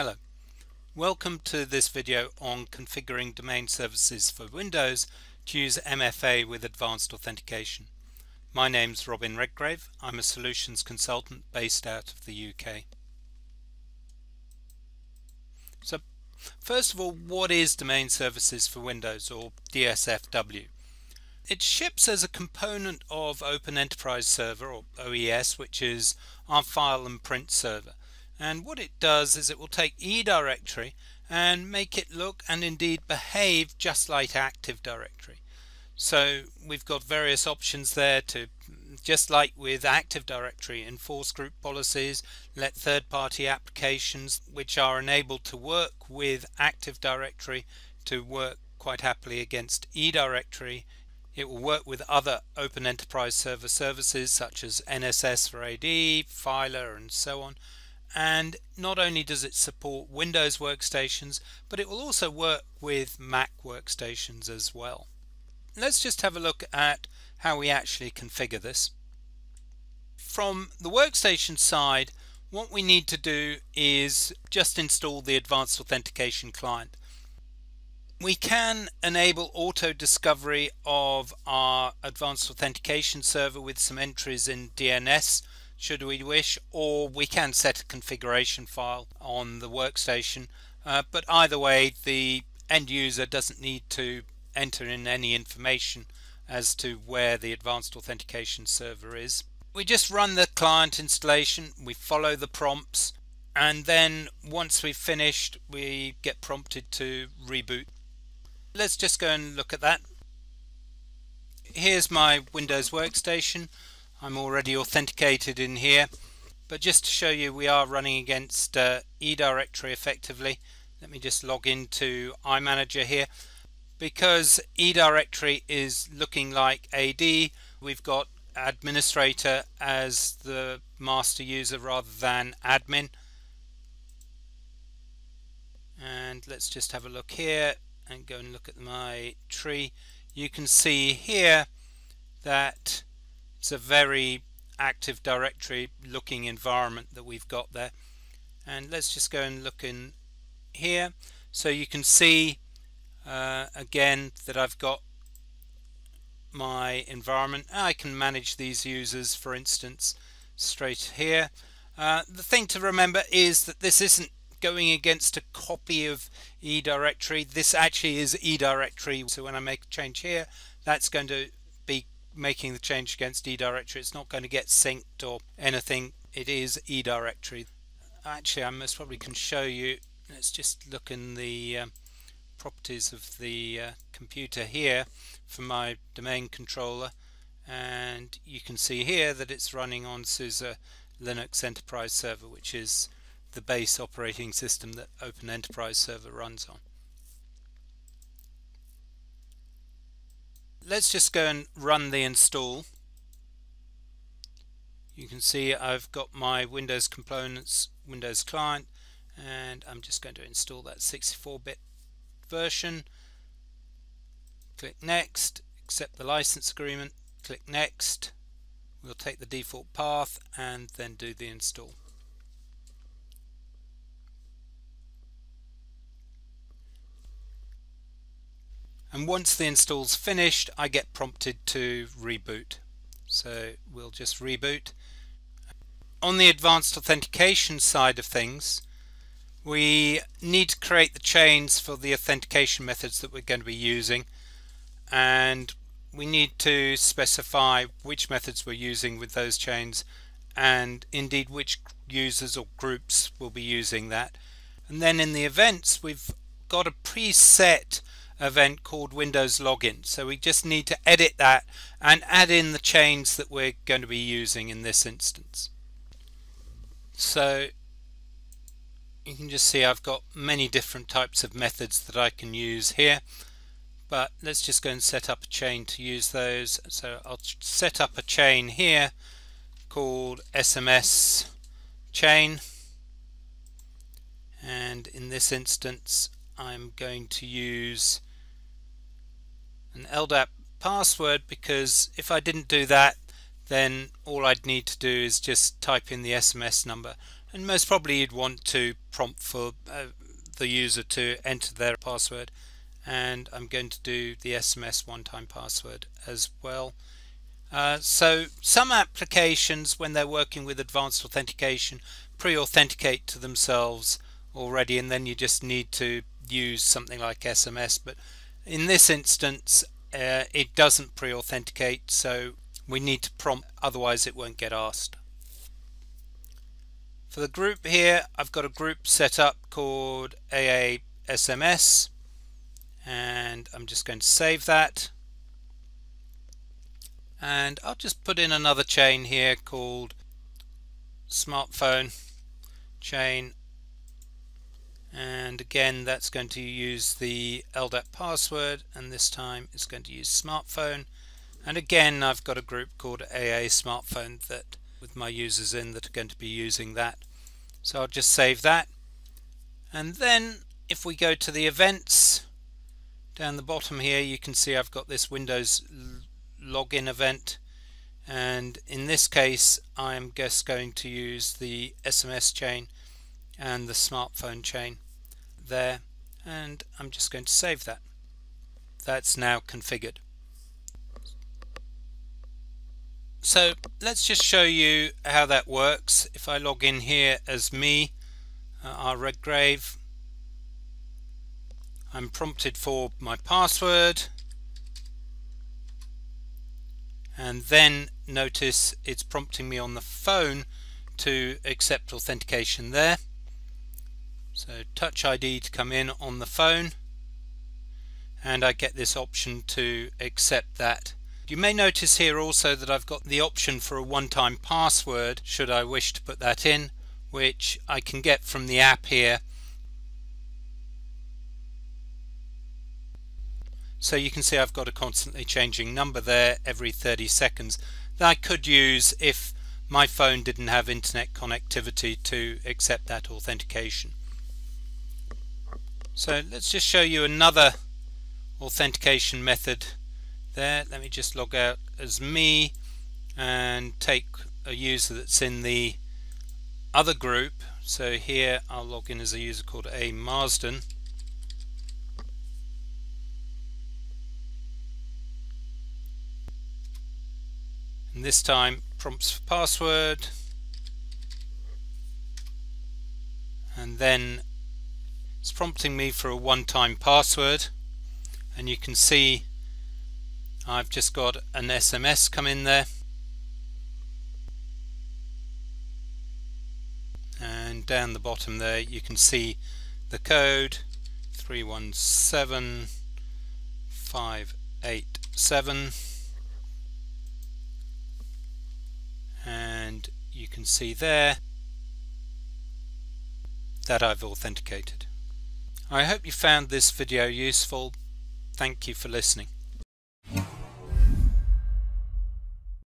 Hello. Welcome to this video on configuring domain services for Windows to use MFA with advanced authentication. My name's Robin Redgrave. I'm a solutions consultant based out of the UK. So first of all, what is domain services for Windows or DSFW? It ships as a component of Open Enterprise Server or OES, which is our file and print server and what it does is it will take eDirectory and make it look and indeed behave just like Active Directory. So we've got various options there to just like with Active Directory enforce group policies, let third-party applications which are enabled to work with Active Directory to work quite happily against eDirectory. It will work with other Open Enterprise Server services such as NSS for AD, Filr and so on and not only does it support Windows workstations but it will also work with Mac workstations as well. Let's just have a look at how we actually configure this. From the workstation side what we need to do is just install the advanced authentication client. We can enable auto discovery of our advanced authentication server with some entries in DNS should we wish or we can set a configuration file on the workstation uh, but either way the end user doesn't need to enter in any information as to where the advanced authentication server is. We just run the client installation, we follow the prompts and then once we've finished we get prompted to reboot. Let's just go and look at that. Here's my Windows workstation. I'm already authenticated in here. But just to show you we are running against uh, eDirectory effectively. Let me just log into iManager here. Because eDirectory is looking like AD we've got administrator as the master user rather than admin. And let's just have a look here and go and look at my tree. You can see here that it's a very active directory looking environment that we've got there. And let's just go and look in here. So you can see uh, again that I've got my environment. I can manage these users for instance straight here. Uh, the thing to remember is that this isn't going against a copy of eDirectory. This actually is eDirectory. So when I make a change here that's going to making the change against eDirectory. It's not going to get synced or anything. It is eDirectory. Actually, I most probably can show you. Let's just look in the um, properties of the uh, computer here for my domain controller and you can see here that it's running on SUSE Linux Enterprise Server which is the base operating system that Open Enterprise Server runs on. Let's just go and run the install. You can see I've got my Windows components Windows client and I'm just going to install that 64-bit version. Click next accept the license agreement click next. We'll take the default path and then do the install and once the install's finished I get prompted to reboot. So we'll just reboot. On the advanced authentication side of things we need to create the chains for the authentication methods that we're going to be using. And we need to specify which methods we're using with those chains and indeed which users or groups will be using that. And then in the events we've got a preset event called Windows Login. So we just need to edit that and add in the chains that we're going to be using in this instance. So you can just see I've got many different types of methods that I can use here but let's just go and set up a chain to use those so I'll set up a chain here called SMS chain and in this instance I'm going to use an LDAP password because if I didn't do that then all I'd need to do is just type in the SMS number. And most probably you'd want to prompt for uh, the user to enter their password. And I'm going to do the SMS one-time password as well. Uh, so some applications when they're working with advanced authentication pre-authenticate to themselves already and then you just need to use something like SMS but in this instance uh, it doesn't pre-authenticate so we need to prompt otherwise it won't get asked. For the group here, I've got a group set up called AA SMS and I'm just going to save that and I'll just put in another chain here called smartphone chain and again that's going to use the LDAP password and this time it's going to use smartphone and again I've got a group called AA smartphone that with my users in that are going to be using that. So I'll just save that. And then if we go to the events, down the bottom here you can see I've got this Windows login event and in this case I'm just going to use the SMS chain and the smartphone chain there and I'm just going to save that. That's now configured. So let's just show you how that works. If I log in here as me, uh, R Redgrave, I'm prompted for my password and then notice it's prompting me on the phone to accept authentication there. So touch ID to come in on the phone. And I get this option to accept that. You may notice here also that I've got the option for a one-time password should I wish to put that in which I can get from the app here. So you can see I've got a constantly changing number there every 30 seconds that I could use if my phone didn't have internet connectivity to accept that authentication. So let's just show you another authentication method there. Let me just log out as me and take a user that's in the other group. So here I'll log in as a user called A Marsden. And this time prompts for password. And then it's prompting me for a one-time password. And you can see I've just got an SMS come in there. And down the bottom there you can see the code 317587 and you can see there that I've authenticated. I hope you found this video useful. Thank you for listening.